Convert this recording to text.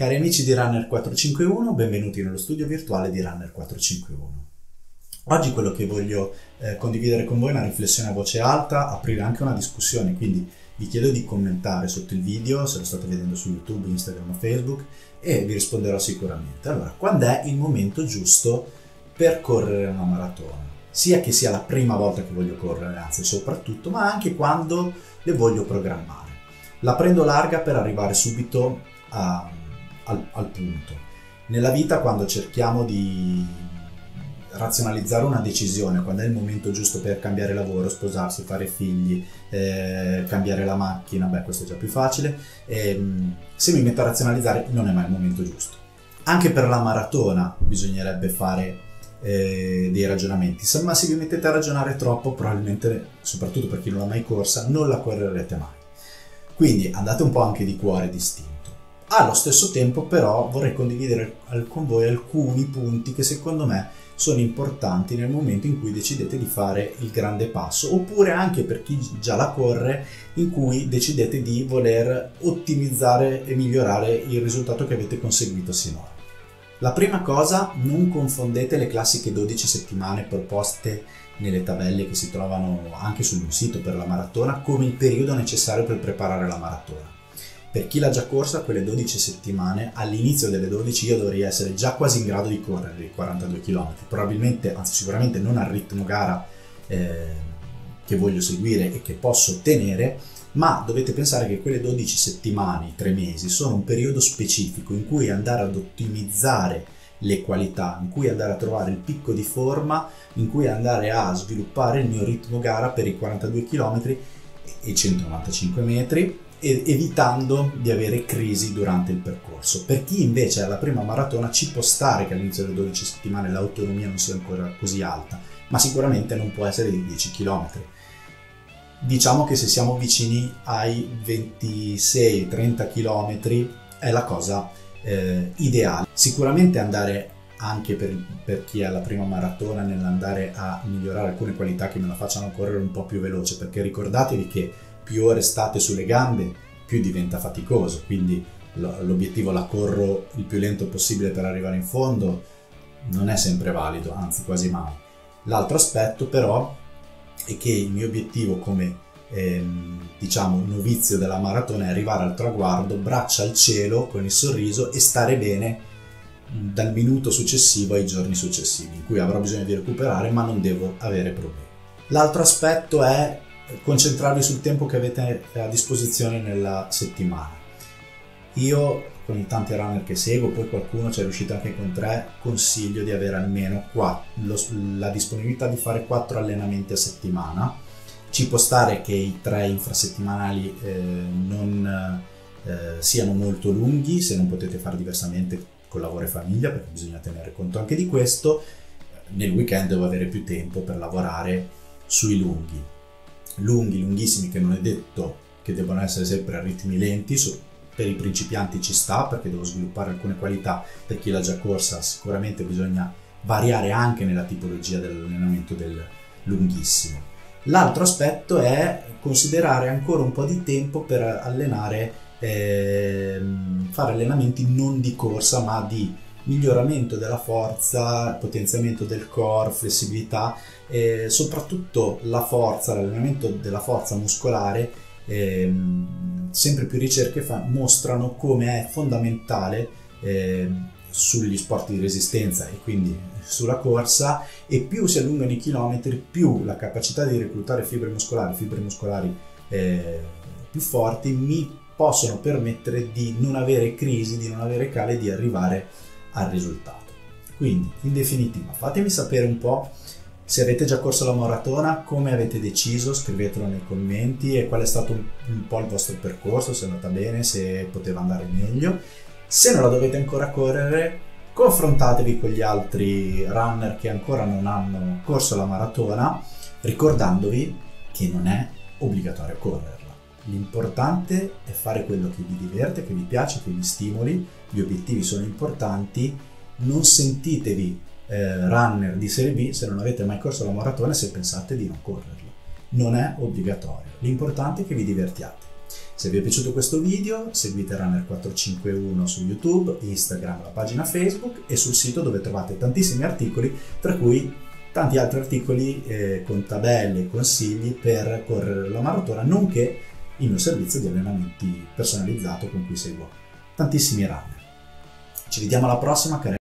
Cari amici di Runner 451, benvenuti nello studio virtuale di Runner 451. Oggi quello che voglio eh, condividere con voi è una riflessione a voce alta, aprire anche una discussione, quindi vi chiedo di commentare sotto il video se lo state vedendo su YouTube, Instagram o Facebook e vi risponderò sicuramente. Allora, quando è il momento giusto per correre una maratona? Sia che sia la prima volta che voglio correre, anzi soprattutto, ma anche quando le voglio programmare. La prendo larga per arrivare subito a al, al punto. Nella vita quando cerchiamo di razionalizzare una decisione, quando è il momento giusto per cambiare lavoro, sposarsi, fare figli, eh, cambiare la macchina, beh questo è già più facile, eh, se mi metto a razionalizzare non è mai il momento giusto. Anche per la maratona bisognerebbe fare eh, dei ragionamenti, ma se vi mettete a ragionare troppo probabilmente, soprattutto per chi non l'ha mai corsa, non la correrete mai. Quindi andate un po' anche di cuore distinto. Allo stesso tempo però vorrei condividere con voi alcuni punti che secondo me sono importanti nel momento in cui decidete di fare il grande passo oppure anche per chi già la corre in cui decidete di voler ottimizzare e migliorare il risultato che avete conseguito sinora. La prima cosa, non confondete le classiche 12 settimane proposte nelle tabelle che si trovano anche sul mio sito per la maratona come il periodo necessario per preparare la maratona per chi l'ha già corsa quelle 12 settimane, all'inizio delle 12 io dovrei essere già quasi in grado di correre i 42 km, probabilmente, anzi sicuramente non al ritmo gara eh, che voglio seguire e che posso ottenere, ma dovete pensare che quelle 12 settimane, 3 mesi, sono un periodo specifico in cui andare ad ottimizzare le qualità, in cui andare a trovare il picco di forma, in cui andare a sviluppare il mio ritmo gara per i 42 km e 195 metri evitando di avere crisi durante il percorso. Per chi invece è alla prima maratona ci può stare che all'inizio delle 12 settimane l'autonomia non sia ancora così alta, ma sicuramente non può essere di 10 km. Diciamo che se siamo vicini ai 26-30 km è la cosa eh, ideale. Sicuramente andare anche per, per, chi è alla prima maratona nell'andare a migliorare alcune qualità che me la facciano correre un po' più veloce, perché ricordatevi che più ore state sulle gambe, più diventa faticoso, quindi l'obiettivo la corro il più lento possibile per arrivare in fondo non è sempre valido, anzi quasi mai. L'altro aspetto però è che il mio obiettivo come ehm, diciamo novizio della maratona è arrivare al traguardo, braccia al cielo con il sorriso e stare bene dal minuto successivo ai giorni successivi, in cui avrò bisogno di recuperare ma non devo avere problemi. L'altro aspetto è concentrarvi sul tempo che avete a disposizione nella settimana. Io con i tanti runner che seguo, poi qualcuno c'è riuscito anche con tre, consiglio di avere almeno qua, la disponibilità di fare quattro allenamenti a settimana. Ci può stare che i tre infrasettimanali eh, non eh, siano molto lunghi, se non potete fare diversamente con lavoro e famiglia, perché bisogna tenere conto anche di questo. Nel weekend devo avere più tempo per lavorare sui lunghi lunghi, lunghissimi, che non è detto che debbano essere sempre a ritmi lenti, per i principianti ci sta perché devo sviluppare alcune qualità, per chi l'ha già corsa sicuramente bisogna variare anche nella tipologia dell'allenamento del lunghissimo. L'altro aspetto è considerare ancora un po' di tempo per allenare, eh, fare allenamenti non di corsa ma di miglioramento della forza, potenziamento del core, flessibilità, e soprattutto la forza, l'allenamento della forza muscolare, eh, sempre più ricerche fa, mostrano come è fondamentale eh, sugli sport di resistenza e quindi sulla corsa e più si allungano i chilometri più la capacità di reclutare fibre muscolari, fibre muscolari eh, più forti mi possono permettere di non avere crisi, di non avere cale, di arrivare al risultato. Quindi, in definitiva, fatemi sapere un po' se avete già corso la maratona, come avete deciso, scrivetelo nei commenti e qual è stato un, po' il vostro percorso, se è andata bene, se poteva andare meglio. Se non la dovete ancora correre, confrontatevi con gli altri runner che ancora non hanno corso la maratona, ricordandovi che non è obbligatorio correrla. L'importante è fare quello che vi diverte, che vi piace, che vi stimoli, gli obiettivi sono importanti, non sentitevi eh, runner di Serie B se non avete mai corso la maratona e se pensate di non correrla. Non è obbligatorio, l'importante è che vi divertiate. Se vi è piaciuto questo video seguite Runner451 su YouTube, Instagram, la pagina Facebook e sul sito dove trovate tantissimi articoli, tra cui tanti altri articoli eh, con tabelle e consigli per correre la maratona, nonché il mio servizio di allenamenti personalizzato con cui seguo tantissimi runner. Ci vediamo alla prossima, cari